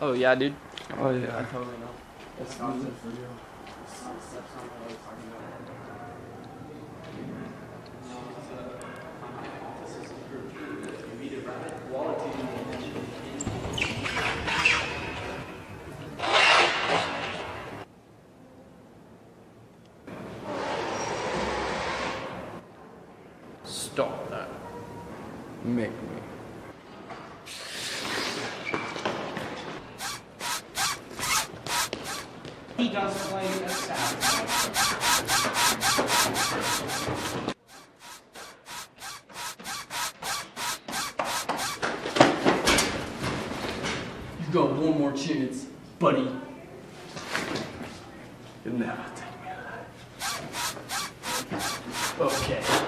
Oh yeah, dude. Oh yeah. I totally know. That's How's easy. it for you? Steps on what I was talking about. Stop that. Make me. He does play a sax. You got one more chance, buddy. You'll never take me alive. Okay.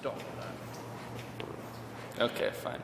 Stop that. Okay, fine.